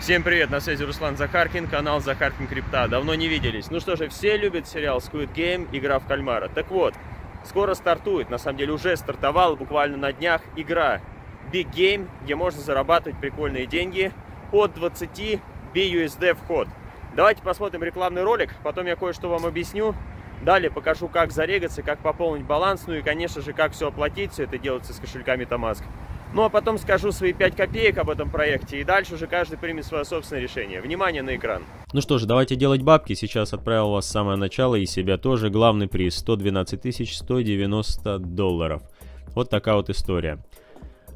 Всем привет, на связи Руслан Захаркин, канал Захаркин Крипта. Давно не виделись. Ну что же, все любят сериал Squid Game, игра в кальмара. Так вот, скоро стартует, на самом деле уже стартовала буквально на днях игра Big Game, где можно зарабатывать прикольные деньги от 20 BUSD вход. Давайте посмотрим рекламный ролик, потом я кое-что вам объясню. Далее покажу, как зарегаться, как пополнить баланс, ну и, конечно же, как все оплатить. Все это делается с кошелька MetaMask. Ну а потом скажу свои 5 копеек об этом проекте, и дальше уже каждый примет свое собственное решение. Внимание на экран. Ну что ж, давайте делать бабки. Сейчас отправил вас с самого начала и себя тоже. Главный приз 112 190 долларов. Вот такая вот история.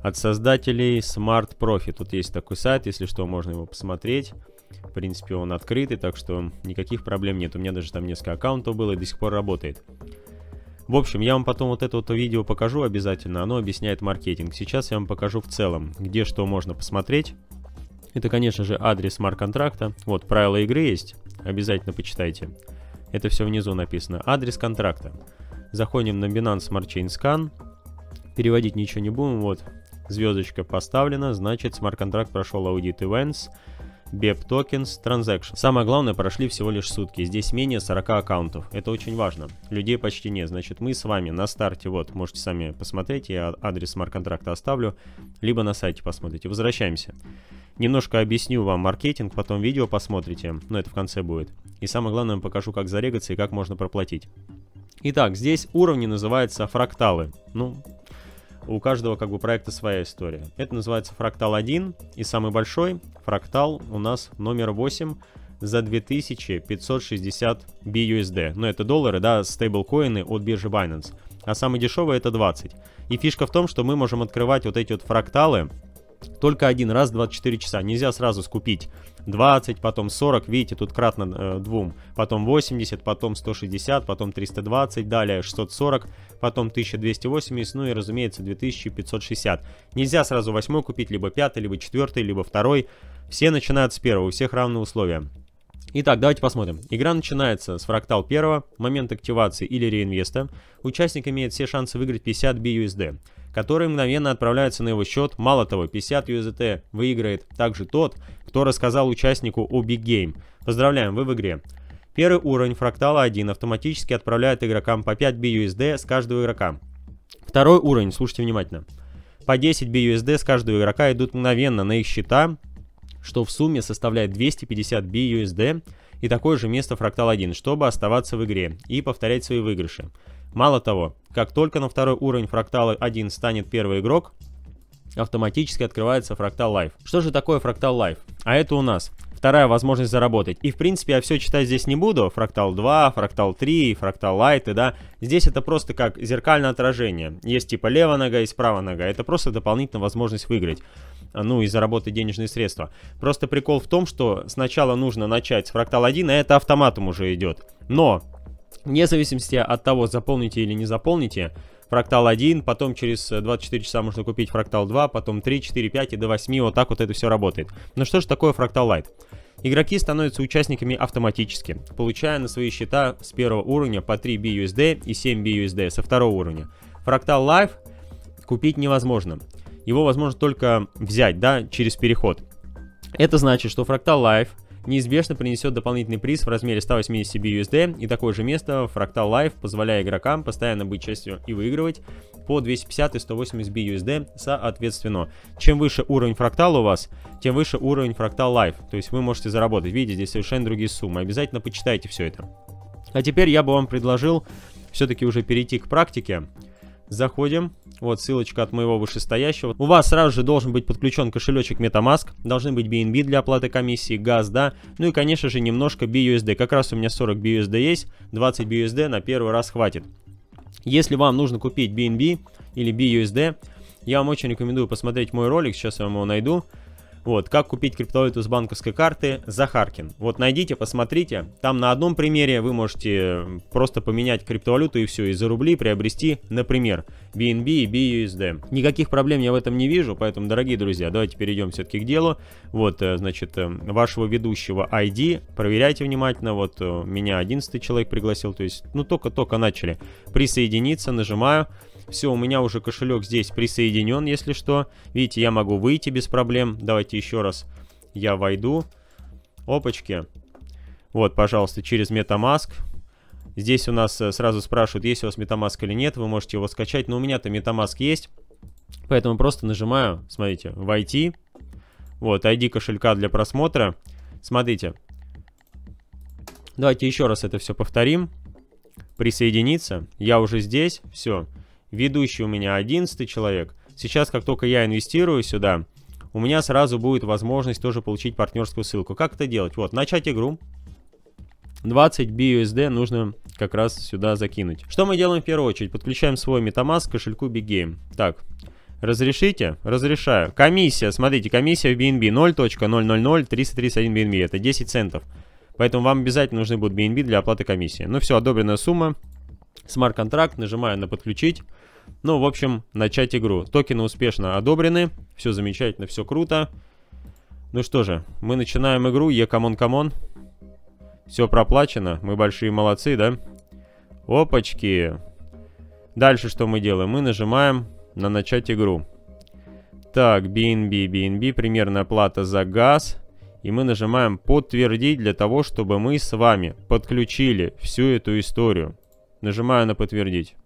От создателей Smart Profit. Тут есть такой сайт, если что, можно его посмотреть. В принципе, он открытый, так что никаких проблем нет. У меня даже там несколько аккаунтов было и до сих пор работает. В общем, я вам потом вот это вот видео покажу обязательно, оно объясняет маркетинг. Сейчас я вам покажу в целом, где что можно посмотреть. Это, конечно же, адрес смарт-контракта. Вот, правила игры есть, обязательно почитайте. Это все внизу написано. Адрес контракта. Заходим на Binance Smart Chain Scan. Переводить ничего не будем, вот, звездочка поставлена, значит, смарт-контракт прошел аудит Events. BEP Tokens Transaction. Самое главное, прошли всего лишь сутки. Здесь менее 40 аккаунтов. Это очень важно. Людей почти нет. Значит, мы с вами на старте, вот, можете сами посмотреть, я адрес смарт-контракта оставлю, либо на сайте посмотрите. Возвращаемся. Немножко объясню вам маркетинг, потом видео посмотрите, но это в конце будет. И самое главное, покажу, как зарегаться и как можно проплатить. Итак, здесь уровни называются фракталы. Ну, у каждого как бы проекта своя история. Это называется фрактал 1 и самый большой фрактал у нас номер 8 за 2560 BUSD. Ну это доллары, да, стейблкоины от биржи Binance. А самый дешевый это 20. И фишка в том, что мы можем открывать вот эти вот фракталы только один раз 24 часа. Нельзя сразу скупить 20, потом 40, видите, тут кратно э, двум, потом 80, потом 160, потом 320, далее 640, потом 1280, ну и, разумеется, 2560. Нельзя сразу восьмой купить, либо пятый, либо четвертый, либо второй. Все начинают с первого, у всех равные условия. Итак, давайте посмотрим. Игра начинается с фрактал первого, момент активации или реинвеста. Участник имеет все шансы выиграть 50 BUSD которые мгновенно отправляются на его счет. Мало того, 50 USDT выиграет также тот, кто рассказал участнику о Big Game. Поздравляем, вы в игре. Первый уровень фрактала 1 автоматически отправляет игрокам по 5 BUSD с каждого игрока. Второй уровень, слушайте внимательно. По 10 BUSD с каждого игрока идут мгновенно на их счета, что в сумме составляет 250 BUSD и такое же место фрактал 1, чтобы оставаться в игре и повторять свои выигрыши. Мало того, как только на второй уровень фрактала 1 станет первый игрок, автоматически открывается фрактал Life. Что же такое фрактал Life? А это у нас вторая возможность заработать. И в принципе я все читать здесь не буду. Фрактал 2, фрактал 3, фрактал Light, да. Здесь это просто как зеркальное отражение. Есть типа левая нога и справа нога. Это просто дополнительная возможность выиграть. Ну и заработать денежные средства. Просто прикол в том, что сначала нужно начать с фрактал 1, а это автоматом уже идет. Но Вне зависимости от того, заполните или не заполните, фрактал 1, потом через 24 часа можно купить фрактал 2, потом 3, 4, 5 и до 8, вот так вот это все работает. Ну что же такое фрактал Lite? Игроки становятся участниками автоматически, получая на свои счета с первого уровня по 3 BUSD и 7 BUSD со второго уровня. Фрактал Live купить невозможно. Его возможно только взять, да, через переход. Это значит, что Фрактал Live неизбежно принесет дополнительный приз в размере 180 BUSD и такое же место Fractal Life, позволяя игрокам постоянно быть частью и выигрывать по 250 и 180 BUSD соответственно. Чем выше уровень фрактала у вас, тем выше уровень фрактал Life, то есть вы можете заработать. Видите, здесь совершенно другие суммы. Обязательно почитайте все это. А теперь я бы вам предложил все-таки уже перейти к практике. Заходим. Вот ссылочка от моего вышестоящего. У вас сразу же должен быть подключен кошелечек MetaMask. Должны быть BNB для оплаты комиссии, газ, да. Ну и, конечно же, немножко BUSD. Как раз у меня 40 BUSD есть. 20 BUSD на первый раз хватит. Если вам нужно купить BNB или BUSD, я вам очень рекомендую посмотреть мой ролик. Сейчас я вам его найду. Вот, как купить криптовалюту с банковской карты Захаркин. Вот найдите, посмотрите. Там на одном примере вы можете просто поменять криптовалюту и все, и за рубли приобрести, например, BNB и BUSD. Никаких проблем я в этом не вижу, поэтому, дорогие друзья, давайте перейдем все-таки к делу. Вот, э, значит, э, вашего ведущего ID, проверяйте внимательно. Вот, э, меня 11 человек пригласил, то есть, ну, только-только начали. Присоединиться, нажимаю. Все, у меня уже кошелек здесь присоединен, если что. Видите, я могу выйти без проблем. Давайте еще раз. я войду. Опачки. Вот, пожалуйста, через MetaMask. Здесь у нас э, сразу спрашивают, есть у вас MetaMask или нет. Вы можете его скачать, но у меня-то MetaMask есть. Поэтому просто нажимаю, смотрите, войти. Вот, ID кошелька для просмотра. Смотрите. Давайте еще раз это все повторим. Присоединиться. Я уже здесь. Все. Ведущий у меня 11 человек. Сейчас, как только я инвестирую сюда, у меня сразу будет возможность тоже получить партнерскую ссылку. Как это делать? Вот, начать игру. 20 BUSD нужно как раз сюда закинуть. Что мы делаем в первую очередь? Подключаем свой MetaMask к кошельку BigGame. Так, разрешите? Разрешаю. Комиссия, смотрите, комиссия в BNB 0.000 BNB, это 10 центов. Поэтому вам обязательно нужны будут BNB для оплаты комиссии. Ну все, одобренная сумма. Смарт-контракт, нажимаю на подключить. Ну, в общем, начать игру. Токены успешно одобрены. Все замечательно, все круто. Ну что же, мы начинаем игру. Yeah, come on, come on. Все проплачено. Мы большие молодцы, да? Опачки. Дальше что мы делаем? Мы нажимаем на начать игру. Так, BNB, BNB, примерная плата за газ. И мы нажимаем подтвердить для того, чтобы мы с вами подключили всю эту историю. Нажимаю на подтвердить.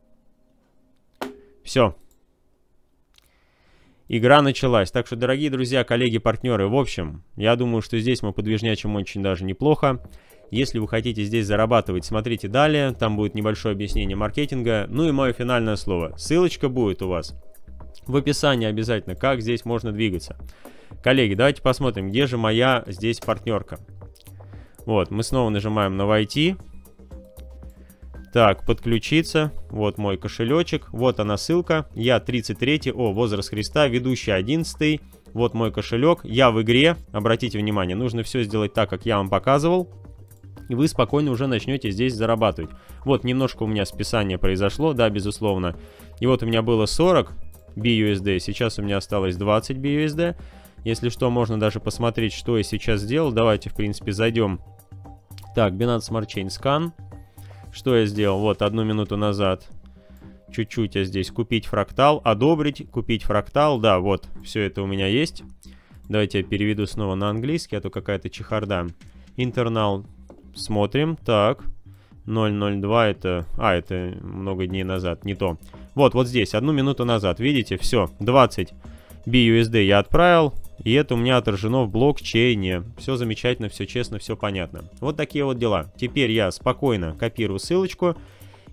Все. Игра началась. Так что, дорогие друзья, коллеги, партнеры, в общем, я думаю, что здесь мы подвижнячим очень даже неплохо. Если вы хотите здесь зарабатывать, смотрите далее, там будет небольшое объяснение маркетинга. Ну и мое финальное слово. Ссылочка будет у вас в описании обязательно, как здесь можно двигаться. Коллеги, давайте посмотрим, где же моя здесь партнерка. Вот, мы снова нажимаем на «Войти». Так, подключиться. Вот мой кошелечек. Вот она ссылка. Я 33. О, возраст Христа. Ведущий 11. Вот мой кошелек. Я в игре. Обратите внимание, нужно все сделать так, как я вам показывал и вы спокойно уже начнете здесь зарабатывать. Вот немножко у меня списание произошло, да, безусловно. И вот у меня было 40 BUSD, сейчас у меня осталось 20 BUSD. Если что, можно даже посмотреть, что я сейчас сделал. Давайте, в принципе, зайдем. Так, Binance Smart Chain Scan. Что я сделал? Вот, одну минуту назад. Чуть-чуть я здесь. Купить фрактал, одобрить, купить фрактал. Да, вот, все это у меня есть. Давайте я переведу снова на английский, а то какая-то чехарда. Интернал Смотрим. Так. 002 это... А, это много дней назад. Не то. Вот, вот здесь. Одну минуту назад. Видите? Все. 20 BUSD я отправил. И это у меня отражено в блокчейне. Все замечательно, все честно, все понятно. Вот такие вот дела. Теперь я спокойно копирую ссылочку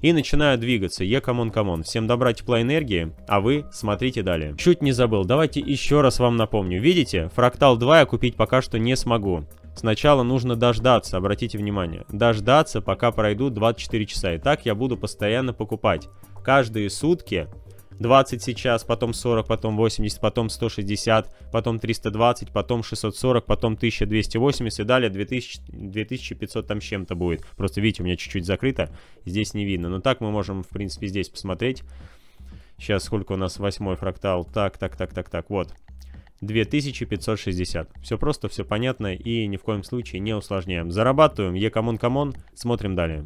и начинаю двигаться. Yeah, come on, come on. Всем добра, тепла, энергии, а вы смотрите далее. Чуть не забыл, давайте еще раз вам напомню. Видите, фрактал 2 я купить пока что не смогу. Сначала нужно дождаться, обратите внимание, дождаться, пока пройдут 24 часа. И так я буду постоянно покупать. Каждые сутки 20 сейчас, потом 40, потом 80, потом 160, потом 320, потом 640, потом 1280 и далее 2000, 2500 там чем-то будет. Просто видите, у меня чуть-чуть закрыто, здесь не видно. Но так мы можем, в принципе, здесь посмотреть. Сейчас сколько у нас восьмой фрактал. Так, так, так, так, так, вот. 2560. Все просто, все понятно и ни в коем случае не усложняем. Зарабатываем, yeah, come on, come on, смотрим далее.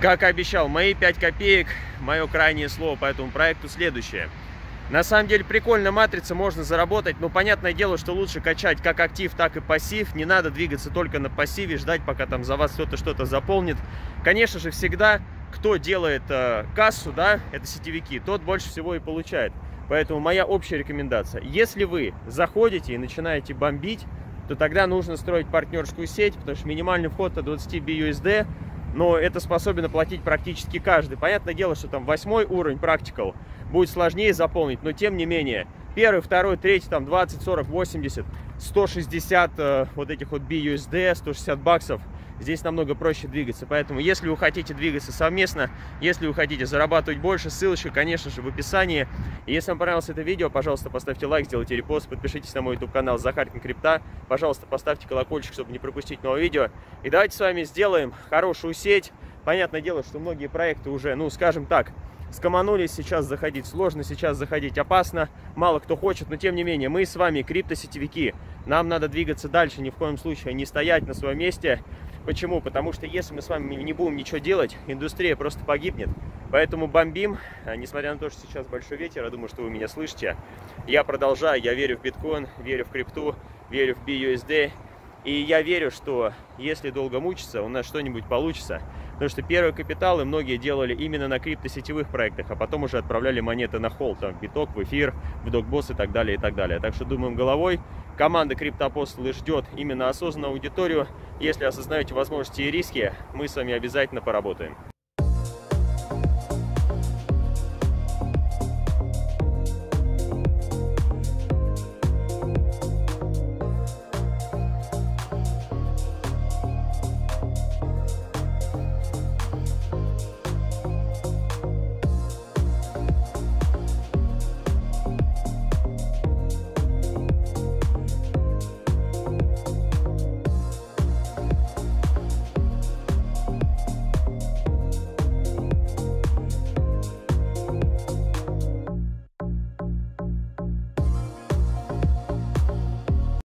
Как обещал, мои 5 копеек, мое крайнее слово по этому проекту следующее. На самом деле прикольная матрица, можно заработать, но понятное дело, что лучше качать как актив, так и пассив. Не надо двигаться только на пассиве, ждать, пока там за вас кто-то что-то заполнит. Конечно же, всегда, кто делает э, кассу, да, это сетевики, тот больше всего и получает. Поэтому моя общая рекомендация, если вы заходите и начинаете бомбить, то тогда нужно строить партнерскую сеть, потому что минимальный вход от 20 BUSD, но это способен оплатить практически каждый. Понятное дело, что там восьмой уровень практикал будет сложнее заполнить, но тем не менее, первый, второй, третий, там 20, 40, 80, 160 э, вот этих вот BUSD, 160 баксов, здесь намного проще двигаться. Поэтому, если вы хотите двигаться совместно, если вы хотите зарабатывать больше, ссылочка, конечно же, в описании. И если вам понравилось это видео, пожалуйста, поставьте лайк, сделайте репост, подпишитесь на мой YouTube канал Захаркин Крипта. Пожалуйста, поставьте колокольчик, чтобы не пропустить новое видео. И давайте с вами сделаем хорошую сеть. Понятное дело, что многие проекты уже, ну, скажем так, скоманулись, сейчас заходить сложно, сейчас заходить опасно, мало кто хочет, но тем не менее, мы с вами криптосетевики, нам надо двигаться дальше, ни в коем случае не стоять на своем месте. Почему? Потому что если мы с вами не будем ничего делать, индустрия просто погибнет. Поэтому бомбим, а, несмотря на то, что сейчас большой ветер, я думаю, что вы меня слышите. Я продолжаю, я верю в биткоин, верю в крипту, верю в BUSD. И я верю, что если долго мучиться, у нас что-нибудь получится. Потому что первые капиталы многие делали именно на криптосетевых проектах, а потом уже отправляли монеты на холл, там, в биток, в эфир, в докбосс и так далее, и так далее. Так что думаем головой. Команда Криптоапостолы ждет именно осознанную аудиторию. Если осознаете возможности и риски, мы с вами обязательно поработаем.